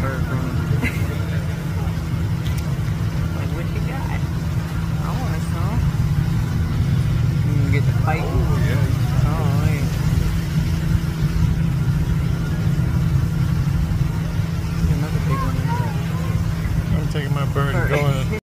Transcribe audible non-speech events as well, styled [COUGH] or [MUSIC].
bird from him. like, what you got? I want some. You can get the pipe. Oh, yeah. Oh, wait. Another big one. I'm taking my bird and going [LAUGHS]